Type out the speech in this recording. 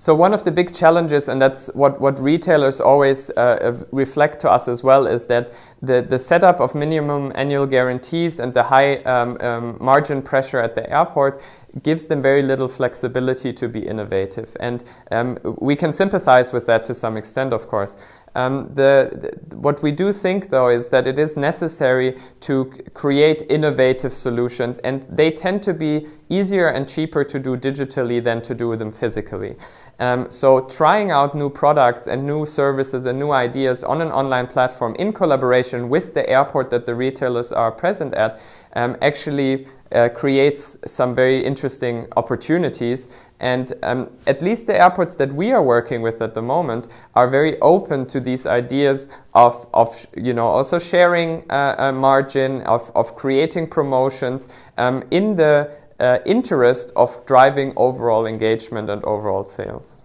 So one of the big challenges, and that's what, what retailers always uh, reflect to us as well, is that the, the setup of minimum annual guarantees and the high um, um, margin pressure at the airport gives them very little flexibility to be innovative. And um, we can sympathize with that to some extent, of course. Um, the, the, what we do think, though, is that it is necessary to create innovative solutions, and they tend to be easier and cheaper to do digitally than to do them physically. Um, so, trying out new products and new services and new ideas on an online platform in collaboration with the airport that the retailers are present at um, actually uh, creates some very interesting opportunities. And um, at least the airports that we are working with at the moment are very open to these ideas of, of you know, also sharing uh, a margin, of, of creating promotions um, in the uh, interest of driving overall engagement and overall sales.